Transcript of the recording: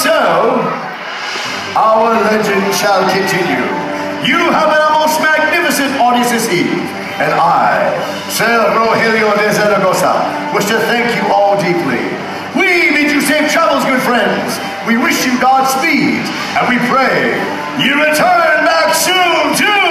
So our legend shall continue. You have been a most magnificent audience this evening, and I, Sir Rogelio de Zaragoza, wish to thank you all deeply. We bid you safe travels, good friends. We wish you Godspeed, and we pray you return back soon too.